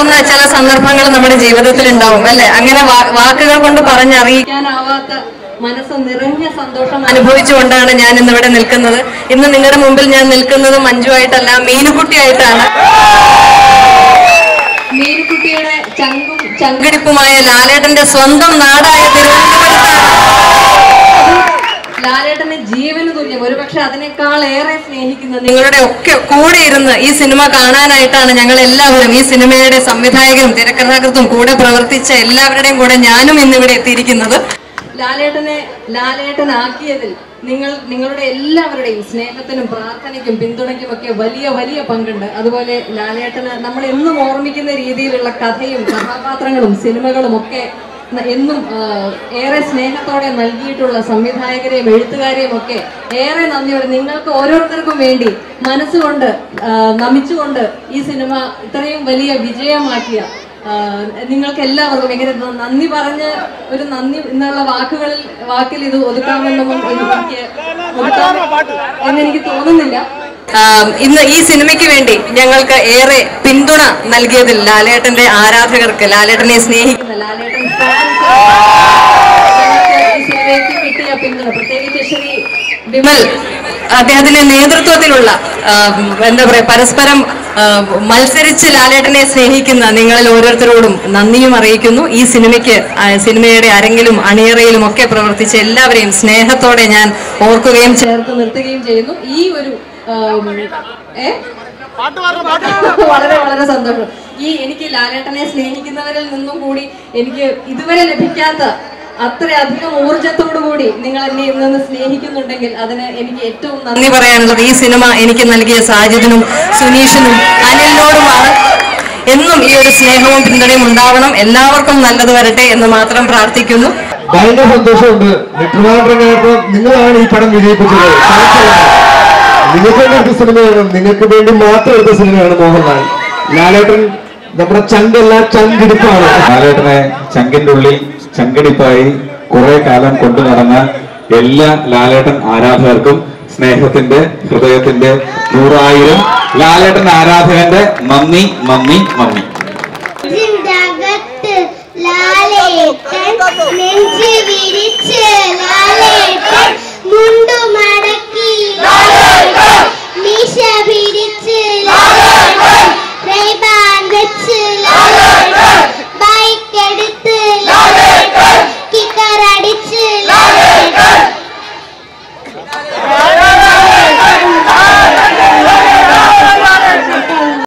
അപ്രസക്തമാകുന്ന ചില സന്ദർഭങ്ങൾ നമ്മുടെ ജീവിതത്തിൽ ഉണ്ടാവും അല്ലെ? അങ്ങനെ വാക്കുകൾ കൊണ്ട് പറഞ്ഞറിയിക്കാനാവാത്ത മനസ്സ് നിറഞ്ഞ സന്തോഷം അനുഭവിച്ചുകൊണ്ടാണ് ഞാൻ ഇന്ന് ഇവിടെ നിൽക്കുന്നത്. ഇന്ന് നിങ്ങളുടെ മുമ്പിൽ ഞാൻ നിൽക്കുന്നത് മഞ്ജു ആയിട്ടല്ല മീനുകുട്ടിയായിട്ടാണ് മീനുകുട്ടിയുടെ ചങ്കും ചങ്കിടിപ്പുമായ ലാലേട്ടന്റെ സ്വന്തം നാടായ തിരുവനന്തപുരത്താണ് ലാലേട്ടന് ജീവന് തുല്യം അതിനേക്കാളേറെ അതിനേക്കാൾ ഏറെ സ്നേഹിക്കുന്ന നിങ്ങളുടെ ഒക്കെ കൂടെ ഇരുന്ന് ഈ സിനിമ കാണാനായിട്ടാണ് ഞങ്ങൾ എല്ലാവരും ഈ സിനിമയുടെ സംവിധായകരും തിരക്കഥാകൃത്തും കൂടെ പ്രവർത്തിച്ച എല്ലാവരുടെയും കൂടെ ഞാനും ഇന്നിവിടെ എത്തിയിരിക്കുന്നത്. ലാലേട്ടനെ ലാലേട്ടനാക്കിയതിൽ നിങ്ങൾ നിങ്ങളുടെ എല്ലാവരുടെയും സ്നേഹത്തിനും പ്രാർത്ഥനയ്ക്കും പിന്തുണയ്ക്കും ഒക്കെ വലിയ വലിയ പങ്കുണ്ട്. അതുപോലെ ലാലേട്ടന് നമ്മൾ എന്നും ഓർമ്മിക്കുന്ന രീതിയിലുള്ള കഥയും കഥാപാത്രങ്ങളും സിനിമകളും ഒക്കെ എന്നും ഏറെ സ്നേഹത്തോടെ നൽകിയിട്ടുള്ള സംവിധായകരെയും എഴുത്തുകാരെയും ഒക്കെ ഏറെ നന്ദിയോടെ നിങ്ങൾക്ക് ഓരോരുത്തർക്കും വേണ്ടി മനസ്സുകൊണ്ട് നമിച്ചുകൊണ്ട് ഈ സിനിമ ഇത്രയും വലിയ വിജയമാക്കിയ നിങ്ങൾക്ക് എല്ലാവർക്കും എങ്ങനെ നന്ദി പറഞ്ഞ് ഒരു നന്ദി എന്നുള്ള വാക്കുകളിൽ വാക്കിൽ ഇത് ഒതുക്കാമെന്നൊന്നും എനിക്ക് എന്നെനിക്ക് തോന്നുന്നില്ല. ഇന്ന് ഈ സിനിമയ്ക്ക് വേണ്ടി ഞങ്ങൾക്ക് ഏറെ പിന്തുണ നൽകിയതിൽ ലാലേട്ടന്റെ ആരാധകർക്ക് ലാലേട്ടനെ സ്നേഹിക്കുന്ന ലാലേട്ടൻ ഫാൻസ് ഞങ്ങൾക്ക് ഈ സിനിമയ്ക്ക് കിട്ടിയ പിന്തുണ പ്രത്യേകിച്ച് ശ്രീ വിമൽ അദ്ദേഹത്തിന്റെ നേതൃത്വത്തിലുള്ള എന്താ പറയാ പരസ്പരം മത്സരിച്ച് ലാലേട്ടനെ സ്നേഹിക്കുന്ന നിങ്ങളിൽ ഓരോരുത്തരോടും നന്ദിയും അറിയിക്കുന്നു. ഈ സിനിമയ്ക്ക് സിനിമയുടെ അരങ്ങിലും അണിയറയിലും ഒക്കെ പ്രവർത്തിച്ച എല്ലാവരെയും സ്നേഹത്തോടെ ഞാൻ ഓർക്കുകയും ചേർത്ത് നിർത്തുകയും ചെയ്യുന്നു. ഈ ഒരു വളരെ വളരെ സന്തോഷം. ഈ എനിക്ക് ലാലേട്ടനെ സ്നേഹിക്കുന്നവരിൽ നിന്നും കൂടി എനിക്ക് ഇതുവരെ ലഭിക്കാത്ത അത്രയധികം ഊർജത്തോടു കൂടി നിങ്ങൾ എന്നെ ഇന്ന് നിന്ന് സ്നേഹിക്കുന്നുണ്ടെങ്കിൽ അതിന് എനിക്ക് ഏറ്റവും നന്ദി പറയാനുള്ളത്. ഈ സിനിമ എനിക്ക് നൽകിയ സാജിദിനും സുനീഷിനും അനിലിനോടുമാണ്. എന്നും ഈ ഒരു സ്നേഹവും പിന്തുണയും ഉണ്ടാവണം. എല്ലാവർക്കും നല്ലത് വരട്ടെ എന്ന് മാത്രം പ്രാർത്ഥിക്കുന്നു. ഭയങ്കര സന്തോഷമുണ്ട്. നിങ്ങളാണ് ഈ പടം വിജയിപ്പിച്ചത്. നിങ്ങൾക്ക് വേണ്ടി എടുത്ത സിനിമയാണ് നിങ്ങൾക്ക് വേണ്ടി മാത്രം എടുത്ത സിനിമയാണ് മോഹൻലാൽ. ലാലേട്ടൻ നമ്മുടെ ചങ്കല്ല ചങ്കിടിപ്പാണ്. ലാലേട്ടനെ ചങ്കിന്റെ ഉള്ളിൽ ചങ്കിടിപ്പായി കുറെ കാലം കൊണ്ടു നടന്ന എല്ലാ ലാലേട്ടൻ ആരാധകർക്കും സ്നേഹത്തിന്റെ ഹൃദയത്തിന്റെ നൂറായിരം ലാലേട്ടൻ ആരാധകന്റെ നന്ദി നന്ദി നന്ദി. നെഞ്ചു വിരിച്ച് ലാലേട്ടൻ വിരിച്ച്